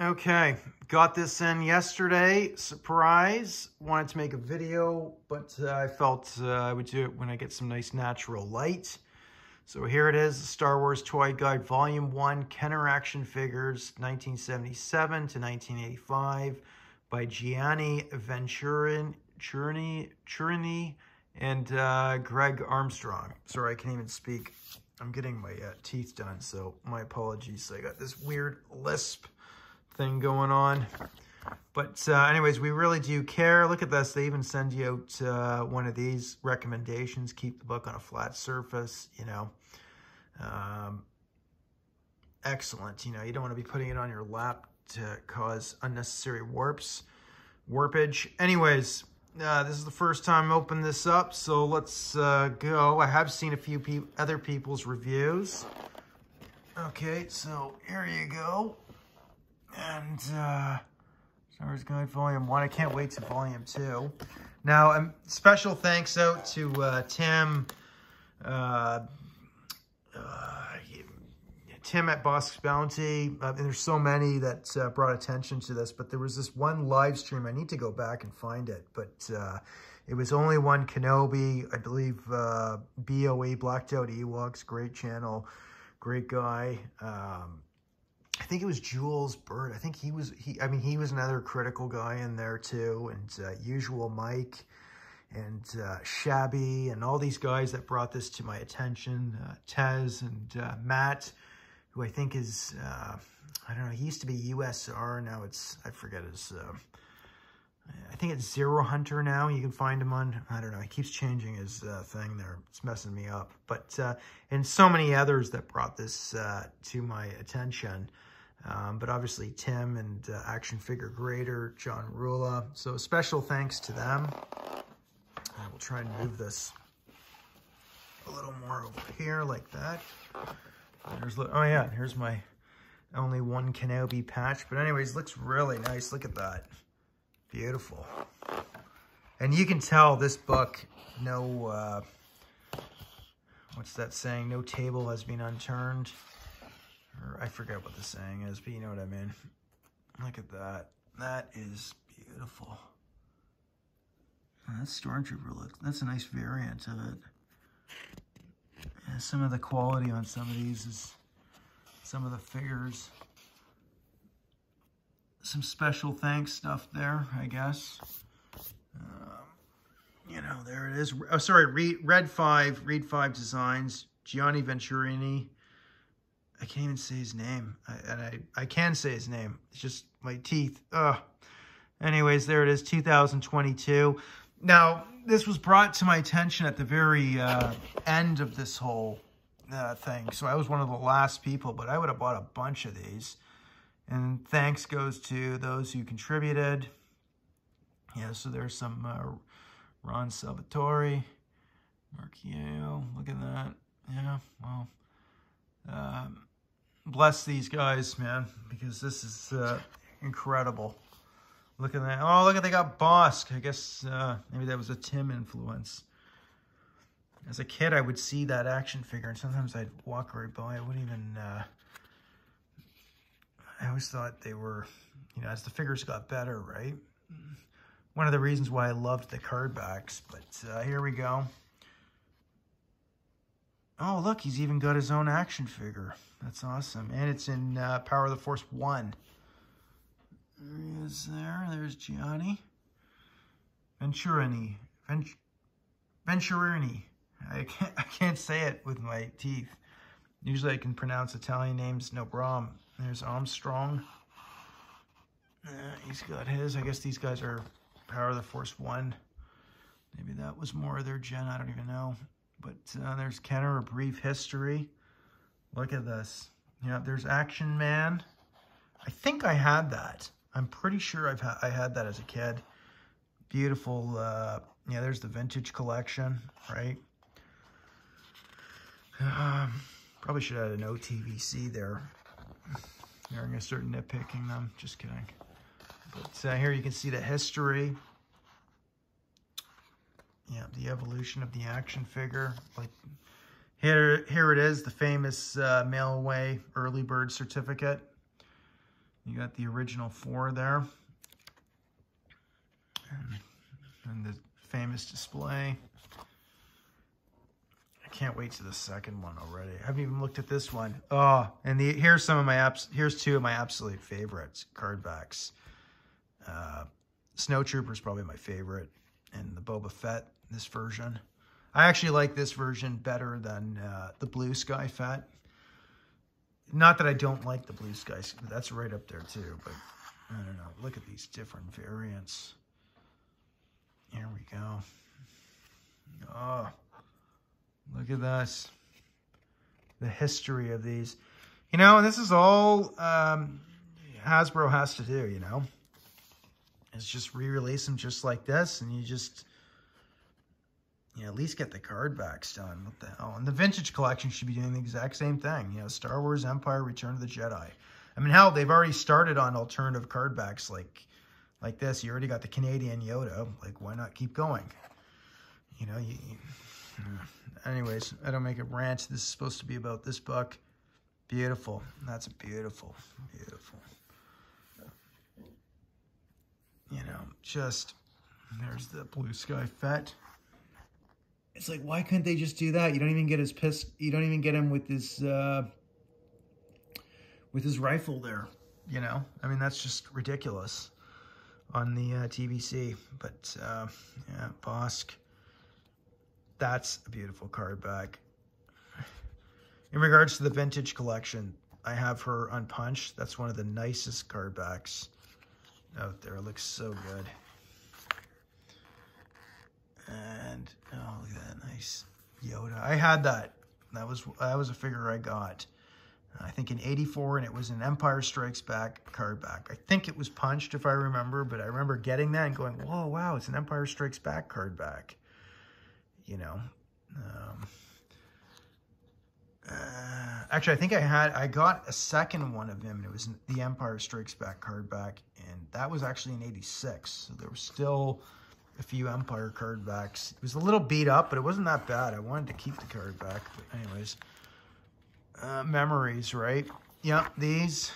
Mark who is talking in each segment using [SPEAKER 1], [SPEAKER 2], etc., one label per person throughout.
[SPEAKER 1] Okay, got this in yesterday. Surprise. Wanted to make a video, but uh, I felt uh, I would do it when I get some nice natural light. So here it is, the Star Wars Toy Guide Volume 1, Kenner Action Figures, 1977 to 1985 by Gianni Venturini, Churny, and uh, Greg Armstrong. Sorry, I can't even speak. I'm getting my uh, teeth done, so my apologies. I got this weird lisp thing going on. But uh, anyways, we really do care. Look at this. They even send you out uh, one of these recommendations. Keep the book on a flat surface, you know. Um, excellent. You know, you don't want to be putting it on your lap to cause unnecessary warps, warpage. Anyways, uh, this is the first time I open this up, so let's uh, go. I have seen a few pe other people's reviews. Okay, so here you go. And uh, Wars Guide Volume 1. I can't wait to Volume 2. Now, um, special thanks out to uh, Tim, uh, uh, Tim at Bossk's Bounty. Uh, and there's so many that uh, brought attention to this, but there was this one live stream. I need to go back and find it, but uh, it was only one Kenobi. I believe uh, BOE, Blacked Out Ewoks, great channel, great guy. Um, I think it was Jules Bird. I think he was, he. I mean, he was another critical guy in there too. And uh, Usual Mike and uh, Shabby and all these guys that brought this to my attention. Uh, Tez and uh, Matt, who I think is, uh, I don't know, he used to be USR. Now it's, I forget his, uh, I think it's Zero Hunter now. You can find him on, I don't know, he keeps changing his uh, thing there. It's messing me up. But, uh, and so many others that brought this uh, to my attention. Um, but obviously Tim and uh, Action Figure Grader, John Rula. So special thanks to them. I will try and move this a little more over here like that. There's, oh yeah, here's my only one Kenobi patch. But anyways, looks really nice. Look at that. Beautiful. And you can tell this book, no, uh, what's that saying? No table has been unturned. Or I forget what the saying is, but you know what I mean. Look at that. That is beautiful. that Stormtrooper look, that's a nice variant of it. Yeah, some of the quality on some of these is some of the figures. Some special thanks stuff there, I guess. Um, you know, there it is. Oh, sorry, Red 5, Read 5 Designs, Gianni Venturini, I can't even say his name. I, and I, I can say his name. It's just my teeth. Ugh. Anyways, there it is, 2022. Now, this was brought to my attention at the very uh, end of this whole uh, thing. So I was one of the last people, but I would have bought a bunch of these. And thanks goes to those who contributed. Yeah, so there's some uh, Ron Salvatore, Yale. Look at that. Yeah, well, um, bless these guys, man, because this is uh, incredible. Look at that. Oh, look at they got Bossk. I guess uh, maybe that was a Tim influence. As a kid, I would see that action figure, and sometimes I'd walk right by. I wouldn't even... Uh, I always thought they were, you know, as the figures got better, right? One of the reasons why I loved the card backs. But uh, here we go. Oh, look, he's even got his own action figure. That's awesome. And it's in uh, Power of the Force 1. There he is there. There's Gianni. Venturini. Vent Venturini. I can't, I can't say it with my teeth. Usually I can pronounce Italian names, no problem. There's Armstrong. Uh, he's got his. I guess these guys are Power of the Force 1. Maybe that was more of their gen. I don't even know. But uh, there's Kenner, A Brief History. Look at this. Yeah, there's Action Man. I think I had that. I'm pretty sure I've ha I had that as a kid. Beautiful. Uh, yeah, there's the vintage collection, right? Um, probably should have an OTVC there. They're going to start nitpicking them. Just kidding. But uh, here you can see the history. Yeah, the evolution of the action figure. Like here, here it is, the famous uh, mail away early bird certificate. You got the original four there. And, and the famous display. I can't wait to the second one already. I haven't even looked at this one. Oh, and the here's some of my apps. Here's two of my absolute favorites card backs. Uh, Snow Trooper is probably my favorite, and the Boba Fett this version. I actually like this version better than uh, the Blue Sky Fett. Not that I don't like the Blue Sky, that's right up there too, but I don't know. Look at these different variants. Here we go. Oh, look at this. The history of these. You know, this is all um, Hasbro has to do, you know. It's just re-release them just like this, and you just you know, at least get the card backs done. What the hell? And the vintage collection should be doing the exact same thing. You know, Star Wars Empire, Return of the Jedi. I mean, hell, they've already started on alternative card backs like like this. You already got the Canadian Yoda. Like, why not keep going? You know, you, you anyways, I don't make a rant. This is supposed to be about this book. Beautiful. That's beautiful. Beautiful. You know, just, there's the Blue Sky Fett. It's like, why couldn't they just do that? You don't even get his pist. You don't even get him with his uh, with his rifle there. You know, I mean, that's just ridiculous on the uh, TVC. But uh, yeah, Bossk. That's a beautiful card back. In regards to the vintage collection, I have her unpunched. That's one of the nicest card backs out there. It looks so good. And oh, look at that nice Yoda. I had that. That was that was a figure I got. I think in 84, and it was an Empire Strikes Back card back. I think it was punched, if I remember, but I remember getting that and going, whoa, wow, it's an Empire Strikes Back card back. You know. Um, uh, actually, I think I had, I got a second one of him, and it was the Empire Strikes Back card back, and that was actually in 86. So there was still a few Empire card backs. It was a little beat up, but it wasn't that bad. I wanted to keep the card back, but anyways. Uh, memories, right? Yeah, these,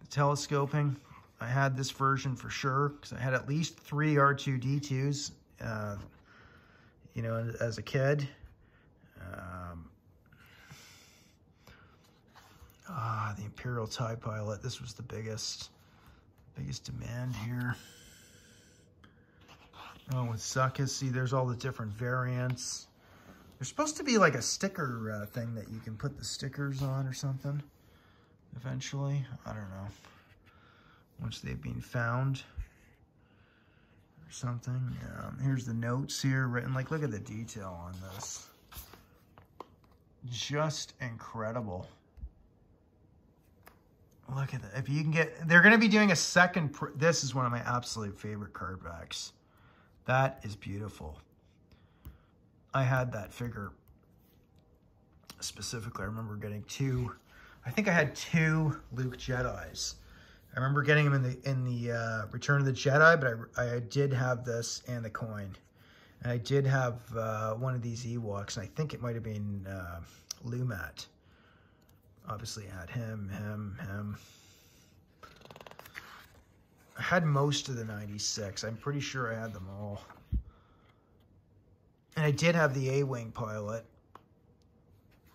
[SPEAKER 1] the telescoping. I had this version for sure, because I had at least three R2-D2s, uh, you know, as a kid. Ah, the Imperial TIE Pilot. This was the biggest, biggest demand here. Oh, with Zuckuss, see, there's all the different variants. There's supposed to be like a sticker uh, thing that you can put the stickers on or something eventually. I don't know. Once they've been found or something. Um, here's the notes here written. Like, look at the detail on this. Just incredible. Look at that. If you can get, they're going to be doing a second, this is one of my absolute favorite card backs. That is beautiful. I had that figure specifically. I remember getting two, I think I had two Luke Jedis. I remember getting them in the in the uh, Return of the Jedi, but I, I did have this and the coin. And I did have uh, one of these Ewoks, and I think it might have been uh, Lumat. Obviously, had him, him, him. I had most of the 96. I'm pretty sure I had them all. And I did have the A-Wing pilot.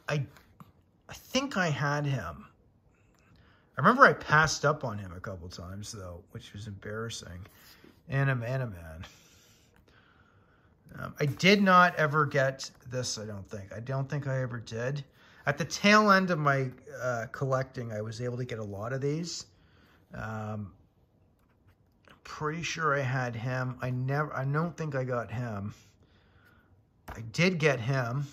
[SPEAKER 1] I, I think I had him. I remember I passed up on him a couple times, though, which was embarrassing. And Amanaman. Um, I did not ever get this, I don't think. I don't think I ever did. At the tail end of my uh, collecting, I was able to get a lot of these. Um, pretty sure I had him. I never, I don't think I got him. I did get him.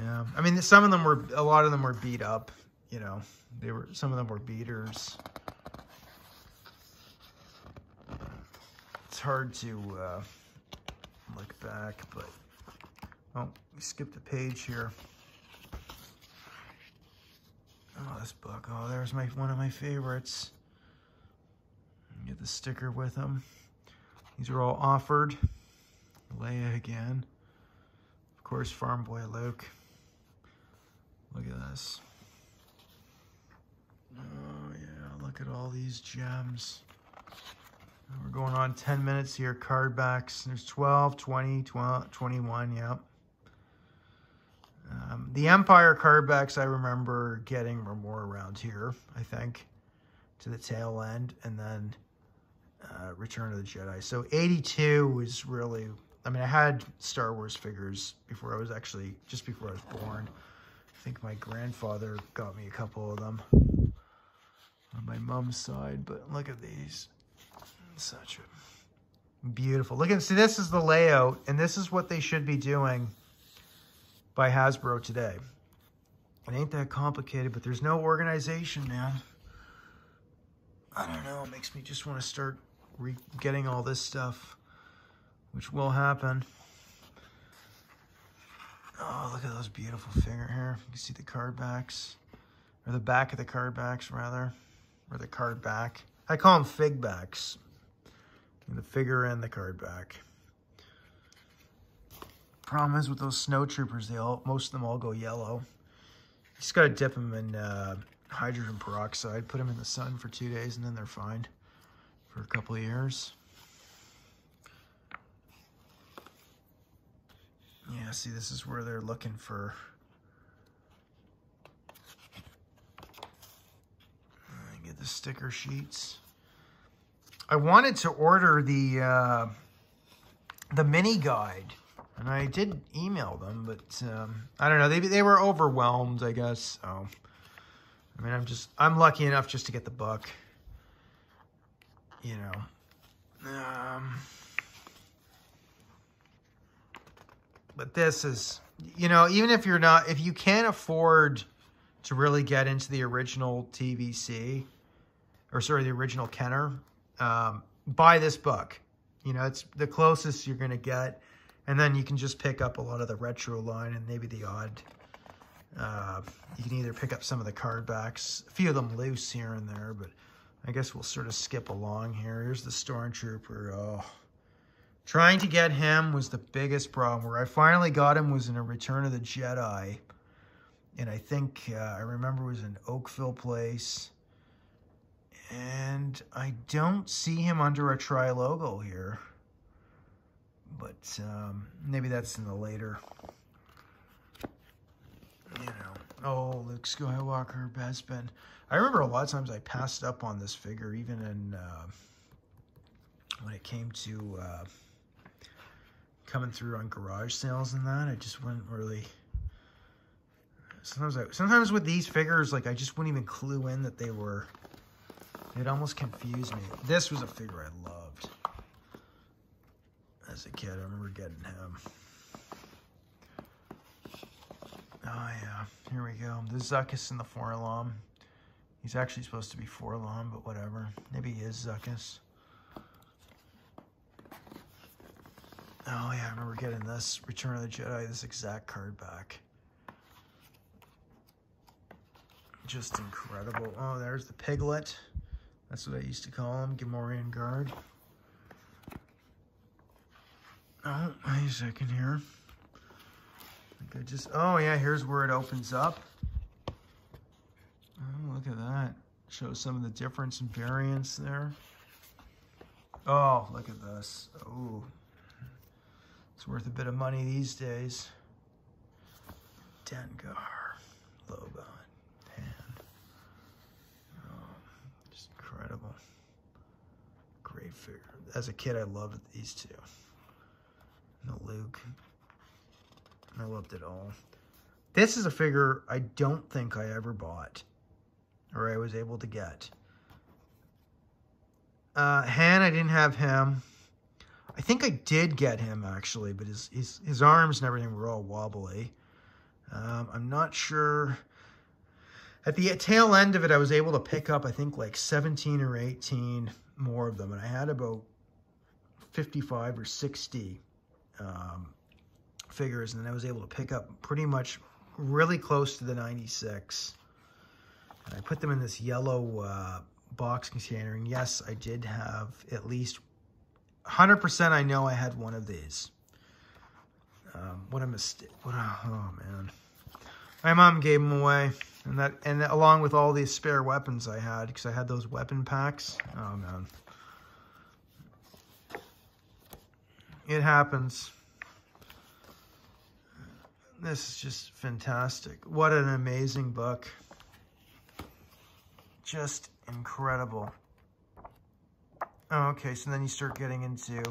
[SPEAKER 1] Yeah, I mean, some of them were, a lot of them were beat up, you know, they were, some of them were beaters. It's hard to uh, look back, but, oh, we skipped a page here. Oh, this book, oh, there's my, one of my favorites. Get the sticker with them. These are all offered. Leia again. Of course, Farm Boy Luke. Look at this. Uh, look at all these gems. We're going on 10 minutes here, card backs. There's 12, 20, 12, 21, yep. Um, the Empire card backs I remember getting were more around here, I think, to the tail end, and then uh, Return of the Jedi. So 82 was really, I mean, I had Star Wars figures before I was actually, just before I was born. I think my grandfather got me a couple of them on my mom's side, but look at these. Such a beautiful. Look at, see, this is the layout, and this is what they should be doing by Hasbro today. It ain't that complicated, but there's no organization, man. I don't know. It makes me just want to start re getting all this stuff, which will happen. Oh, look at those beautiful figure here. You can see the card backs, or the back of the card backs, rather, or the card back. I call them fig backs. The figure and the card back. Problem is with those snow troopers, they all most of them all go yellow. You just gotta dip them in uh, hydrogen peroxide, put them in the sun for two days, and then they're fine for a couple of years. Yeah, see, this is where they're looking for get the sticker sheets. I wanted to order the uh, the mini guide, and I did email them, but um, I don't know. They they were overwhelmed, I guess. So, I mean, I'm just I'm lucky enough just to get the book. You know. Um, but this is, you know, even if you're not, if you can't afford to really get into the original TVC, or sorry, the original Kenner, um, buy this book. You know, it's the closest you're going to get. And then you can just pick up a lot of the retro line and maybe the odd. Uh, you can either pick up some of the card backs, a few of them loose here and there, but I guess we'll sort of skip along here. Here's the Stormtrooper. Oh, Trying to get him was the biggest problem. Where I finally got him was in a Return of the Jedi. And I think, uh, I remember it was in Oakville Place. And I don't see him under a Tri logo here. But um, maybe that's in the later. You know. Oh, Luke Skywalker, Bespin. I remember a lot of times I passed up on this figure, even in uh, when it came to uh, coming through on garage sales and that. I just wouldn't really. Sometimes, I, sometimes with these figures, like I just wouldn't even clue in that they were. It almost confused me. This was a figure I loved as a kid. I remember getting him. Oh yeah, here we go. The Zuckuss and the 4-LOM. He's actually supposed to be 4-LOM, but whatever. Maybe he is Zuckuss. Oh yeah, I remember getting this Return of the Jedi, this exact card back. Just incredible. Oh, there's the Piglet. That's what I used to call him, Gamorrean Guard. Oh, wait a second here. I I just, oh yeah, here's where it opens up. Oh, look at that. Shows some of the difference in variants there. Oh, look at this. Oh, it's worth a bit of money these days. Dengar hand. Oh, just incredible. Great figure. As a kid, I loved these two. The Luke. I loved it all. This is a figure I don't think I ever bought or I was able to get. Uh, Han, I didn't have him. I think I did get him actually, but his his, his arms and everything were all wobbly. Um, I'm not sure. At the tail end of it, I was able to pick up, I think, like 17 or 18 more of them. And I had about 55 or 60 um, figures. And then I was able to pick up pretty much really close to the 96. And I put them in this yellow uh, box container. And yes, I did have at least 100% I know I had one of these. Um, what a mistake. What a, oh, man. My mom gave them away. And that, and along with all these spare weapons I had, because I had those weapon packs. Oh, man. It happens. This is just fantastic. What an amazing book. Just incredible. Okay, so then you start getting into...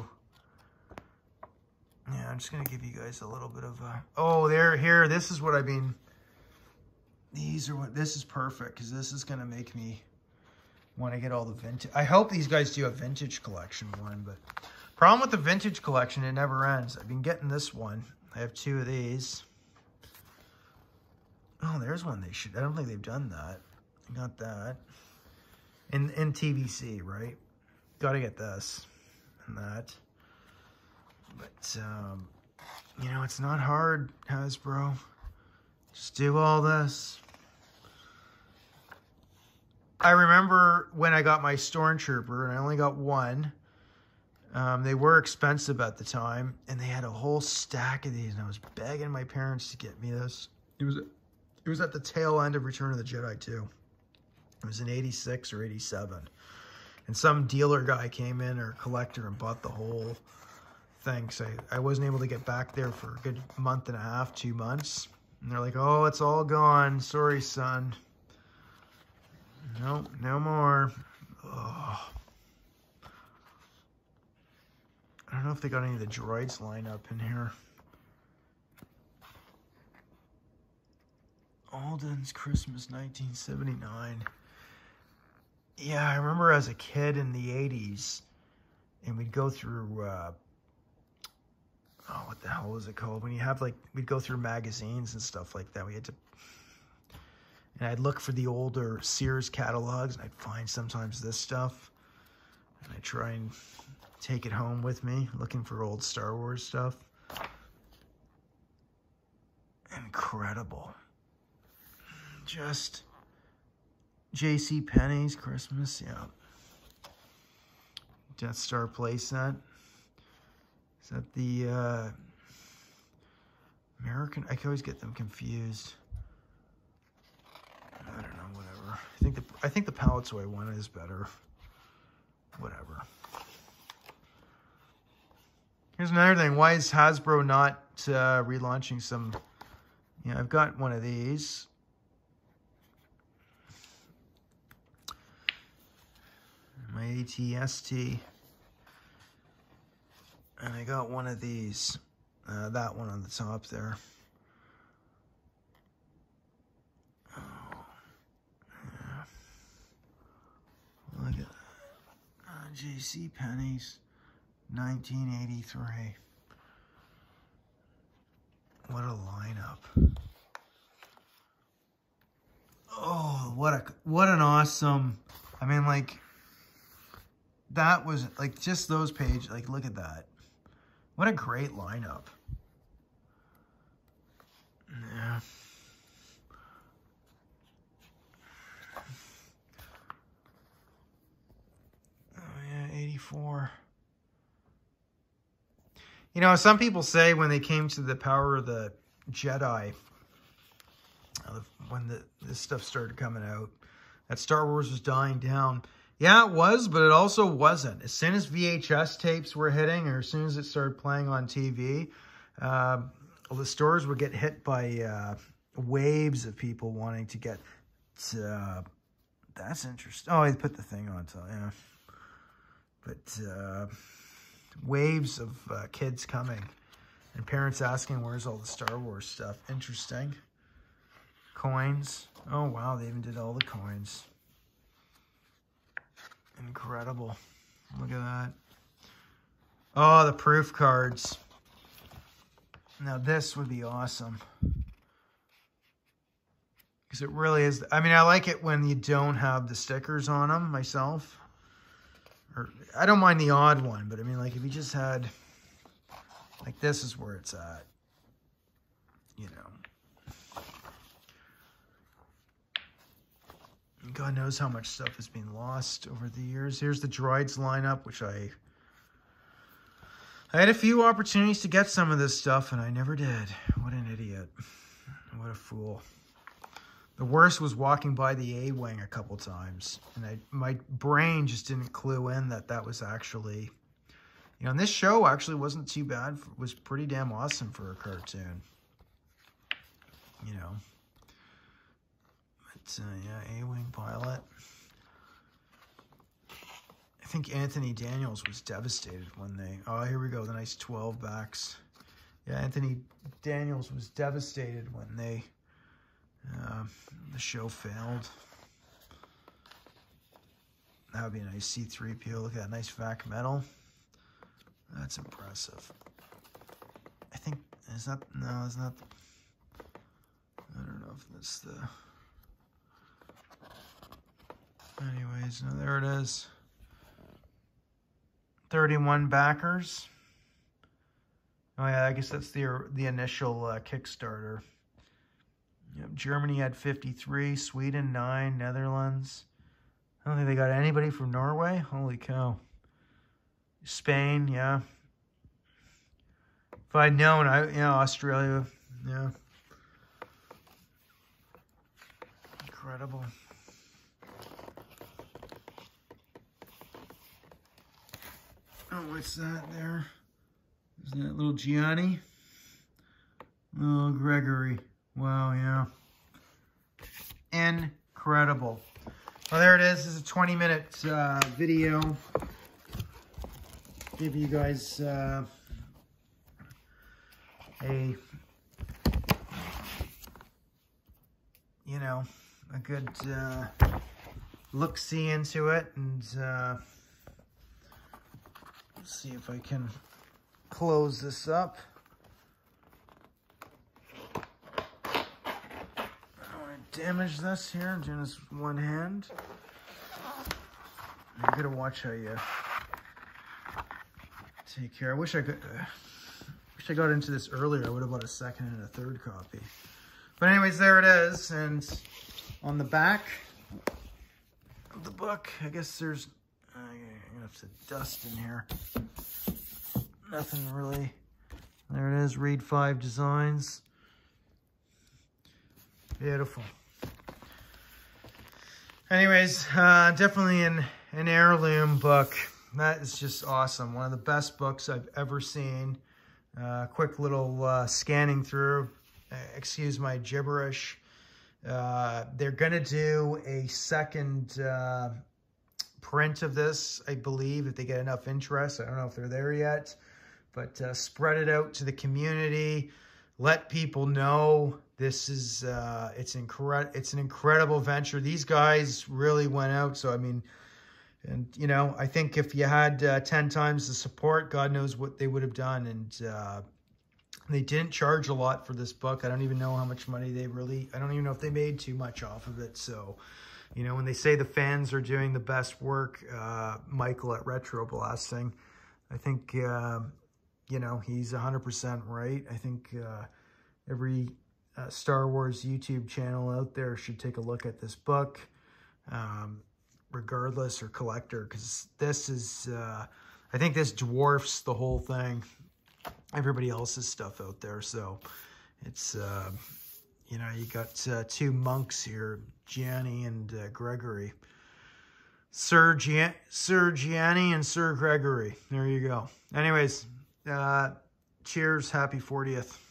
[SPEAKER 1] Yeah, I'm just going to give you guys a little bit of a... Oh, there, here, this is what I mean. These are what... This is perfect, because this is going to make me want to get all the vintage... I hope these guys do a vintage collection one, but... Problem with the vintage collection, it never ends. I've been getting this one. I have two of these. Oh, there's one they should... I don't think they've done that. I got that. In, in TVC, right? Got to get this and that. But, um, you know, it's not hard, Hasbro. Just do all this. I remember when I got my Stormtrooper, and I only got one. Um, they were expensive at the time, and they had a whole stack of these, and I was begging my parents to get me this. It was, it was at the tail end of Return of the Jedi, too. It was in 86 or 87. And some dealer guy came in or collector and bought the whole thing. So I, I wasn't able to get back there for a good month and a half, two months. And they're like, oh, it's all gone. Sorry, son. Nope, no more. Oh. I don't know if they got any of the droids lined up in here. Alden's Christmas 1979. Yeah, I remember as a kid in the 80s, and we'd go through, uh, oh, what the hell was it called? When you have, like, we'd go through magazines and stuff like that. We had to, and I'd look for the older Sears catalogs, and I'd find sometimes this stuff, and I'd try and take it home with me, looking for old Star Wars stuff. Incredible. Just J.C. Penney's Christmas, yeah. Death Star playset. Is that the uh, American? I can always get them confused. I don't know, whatever. I think the I think the Palitoy one is better. Whatever. Here's another thing. Why is Hasbro not uh, relaunching some? Yeah, I've got one of these. my ATST. And I got one of these, uh, that one on the top there. Oh, yeah. Look at that. Uh, J.C. Penney's 1983. What a lineup. Oh, what a what an awesome. I mean like that was like just those pages. Like, look at that. What a great lineup. Yeah. Oh, yeah, 84. You know, some people say when they came to the power of the Jedi, uh, when the, this stuff started coming out, that Star Wars was dying down. Yeah, it was, but it also wasn't. As soon as VHS tapes were hitting, or as soon as it started playing on TV, uh, um, the stores would get hit by uh, waves of people wanting to get uh, that's interesting. Oh, he put the thing on top, yeah. But uh, waves of uh, kids coming and parents asking, where's all the Star Wars stuff? Interesting. Coins. Oh, wow, they even did all the coins. Incredible. Look at that. Oh, the proof cards. Now this would be awesome. Because it really is. I mean, I like it when you don't have the stickers on them myself. Or I don't mind the odd one, but I mean, like if you just had, like this is where it's at. You know. God knows how much stuff has been lost over the years. Here's the droids lineup, which I... I had a few opportunities to get some of this stuff, and I never did. What an idiot. What a fool. The worst was walking by the A-Wing a couple times. And I, my brain just didn't clue in that that was actually... You know, and this show actually wasn't too bad. It was pretty damn awesome for a cartoon. You know. But, uh, yeah, A-Wing pilot. I think Anthony Daniels was devastated when they... Oh, here we go. The nice 12 backs. Yeah, Anthony Daniels was devastated when they... Uh, the show failed. That would be a nice C-3PO. Look at that nice vac metal. That's impressive. I think, is that, no, it's not, I don't know if that's the, anyways, no, there it is. 31 backers. Oh yeah, I guess that's the the initial uh, Kickstarter. Germany had 53, Sweden 9, Netherlands. I don't think they got anybody from Norway. Holy cow. Spain, yeah. If I'd known, I you know Australia, yeah. Incredible. Oh, what's that there? Isn't that little Gianni? Oh, Gregory. Wow, yeah. Incredible. Well, there it is. This is a 20 minute uh, video. Give you guys uh, a, you know, a good uh, look-see into it. And uh, see if I can close this up. Damage this here, I'm doing this one hand. You gotta watch how you take care. I wish I could, uh, wish I got into this earlier. I would have bought a second and a third copy. But anyways, there it is. And on the back of the book, I guess there's, I'm gonna have to dust in here. Nothing really. There it is, Read 5 Designs. Beautiful. Anyways, uh, definitely an, an heirloom book. That is just awesome. One of the best books I've ever seen. Uh, quick little uh, scanning through. Uh, excuse my gibberish. Uh, they're going to do a second uh, print of this, I believe, if they get enough interest. I don't know if they're there yet. But spread it out to the community. Let people know this is, uh, it's, incre it's an incredible venture. These guys really went out. So, I mean, and, you know, I think if you had uh, 10 times the support, God knows what they would have done. And uh, they didn't charge a lot for this book. I don't even know how much money they really, I don't even know if they made too much off of it. So, you know, when they say the fans are doing the best work, uh, Michael at Retro Blasting, I think, uh, you know, he's 100% right. I think uh, every uh, Star Wars YouTube channel out there should take a look at this book, um, regardless or collector, because this is, uh, I think this dwarfs the whole thing, everybody else's stuff out there. So it's, uh, you know, you got uh, two monks here, Gianni and uh, Gregory. Sir, Gian Sir Gianni and Sir Gregory. There you go. Anyways, uh, cheers. Happy 40th.